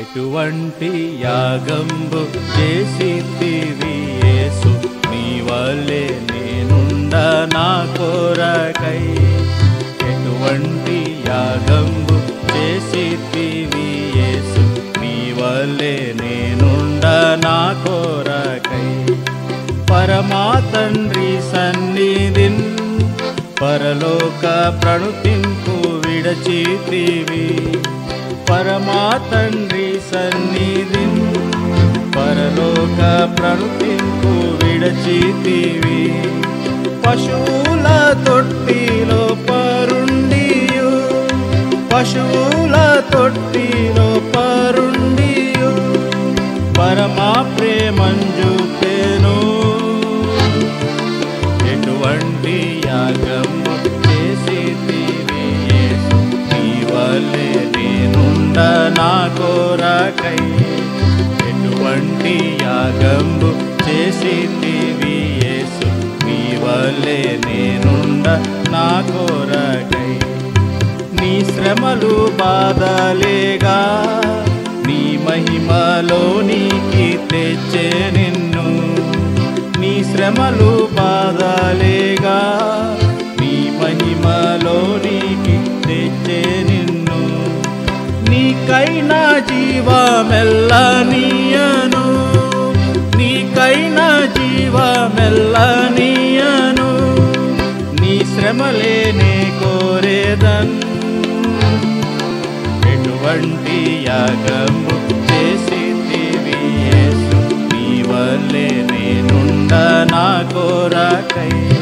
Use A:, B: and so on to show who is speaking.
A: ఎటువంటి యాగంబు చేసితివి యేసు. నీ వల్లే నేనుండ నా కోరకై. ఎటువంటి యాగంబు చేసితివి యేసు. నీ వల్లే నేనుండ నా కోరకై. పరమా తండ్రి సన్నిధిన్ పరలోక ప్రణుతింపు విడచితివి. పరమా తండ్రి సన్నిధి పరలోక ప్రణుతింపు విడచితివి. పశువుల తొట్టిలో పరుండియు. పశువుల తొట్టిలో పరుండియు. పరమా ప్రేమంజు కొండ నా కోరకై ఎటువంటి యాగంబు చేసితివి యేసు. నీ వల్లే నేనుండ నా కోరకై. నీ శ్రమలు బాధలేగా నీ మహిమలోనికి తెచ్చే నిన్ను. నీ శ్రమలు నీకైనా జీవమెల్లనీయను. నీకైనా జీవమెల్లనీయను. నీ శ్రమలేనే కోరేదన్. ఎటువంటి యాగము చేసి యేసు నీ వల్లే నేనుండ నా కోరకై.